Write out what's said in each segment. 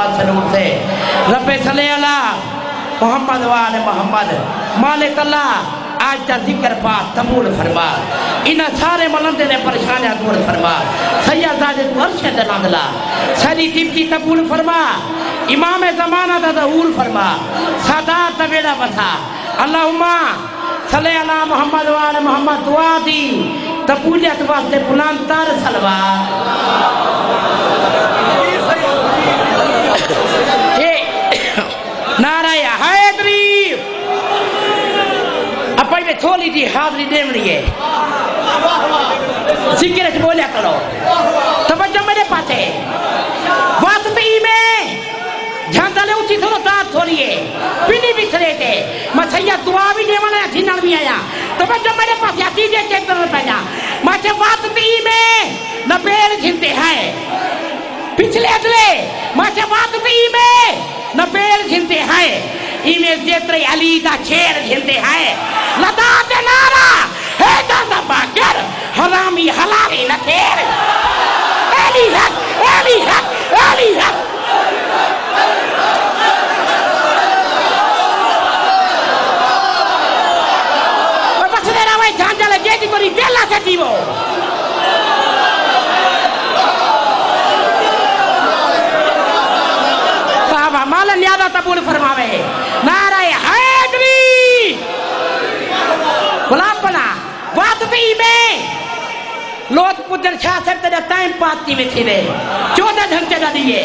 محمد silver سے۔ رب صلی اللہ، محمد وآل محمد، مالک اللہ، آج تا ذکر پا قبول فرما انہ سارے ملندے نے پریشانیاں دور فرما سید زادے تو عرش دلاندلا سری تیب کی قبول فرما امام زمانہ دا ظہور فرما سادات دا بیڑا بسا۔ اللہم صلی اللہ محمد وآل محمد دعا دی۔ تبولیت واسطے بلان تار سلوار نعرہ حیدری اپنی میں دی حاضری دیم لیے ذکر اچھ بولیا کرو توجہ میرے پاس ہے میں جھانڈالے اچھی تھوڑا دات تھوڑی ہے پینی بھی سرے تھے میں سید دعا بھی دیوانا یا تھینال بھی آیا توجہ میرے پاس یا تیجے کے اندر پہنا میں چھے واسطی میں نبیر جھنتے ہیں پچھلے ادلے میں چھے واسطی میں نبیر جھنتے ہیں ایمیں زیتر علی دا چھیر جھنتے ہیں لدا دے نارا ہے جاندہ باگر حرامی حلالی نتھیر علی حق علی حق علی حق بس دیرا وے جھانجا لگے جی کوئی ویلا سے دیو صحابہ مالا نیادہ تبول فرماوے نعرہ حیدری۔ غلام بنا واسطی میں۔ لوت پدر شاہ سر تیرے ٹائم پاتی میں تھی دے چودہ گھنٹے نہ دیئے۔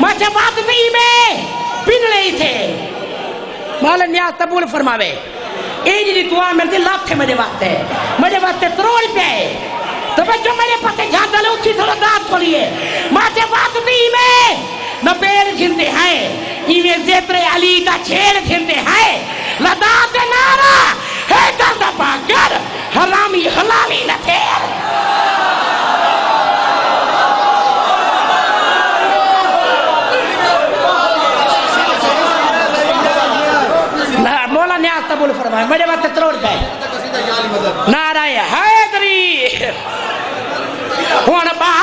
مجھے واسطی میں۔ پن لئی تھے۔ مولا نیاز تبول فرماوے۔ اے جی دعا میرے دل لاکھ مجھے واسطے۔ مجھے واسطے تروڑ پہ تو بچوں میرے پتے جہاں دلے اچھی تھوڑا دات کھولیے مجھے واسطی میں۔ نہ پیر جھنتے ہیں۔ ایویں زیتر علی کا چھیڑ جھنتے ہیں۔ لدا دے نارا ہے دردہ باگر حرامی حلالی نہ تھیر مولا نیاز تبول فرمائے، میرے بات تروڑ گئے نعرہ حیدری۔ ہون باہر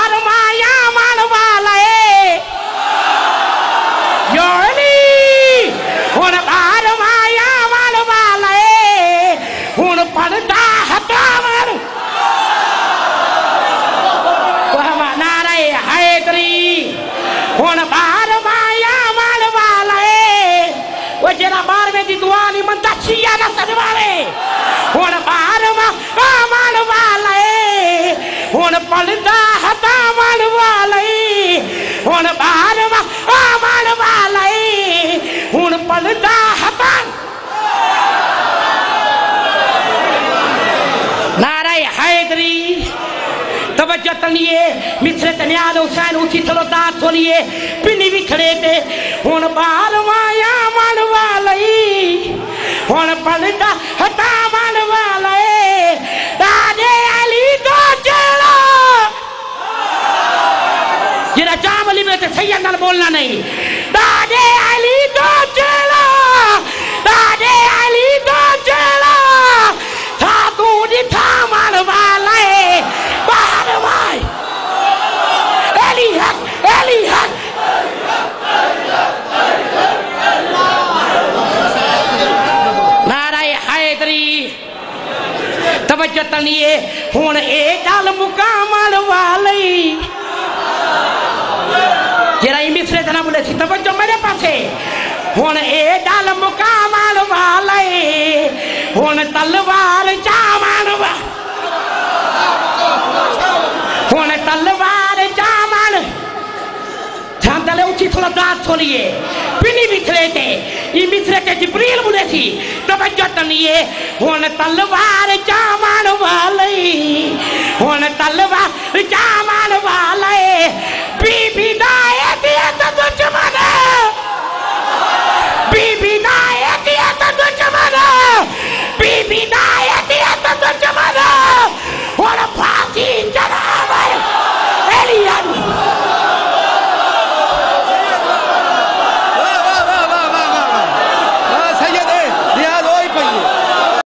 وہ جرا بار میں دی دعا نی منتا چھیا نہ سنوالے ہون باہر مان والے۔ ہون ہتا ہتاور والے۔ ہون باہر مان والے۔ ہون پڑھتا ہتاور نعرہ حیدری توجہ تنیے، مصر تنیاد حسین اچھی تھلو دات تھولیے پنی بھی کھڑے تھے۔ ہون بار مایا مان والی ہون پڑھتا ہتا مان والے۔ دادے علی دو چڑا جرا جام علی میں تے سید نال بولنا نہیں۔ دادے علی توجہ تنیے ہون اے ڈال مقامل والی جرا ہی مصرے جنا بولے تھی توجہ میرے پاسے ہون اے ڈال مقامل والی ہون تلوار چا جہاں دلے اچھی تھوڑا دات تھوڑیے پنی بکھرے تھے یہ مصرے کے جبریل بولے تھی۔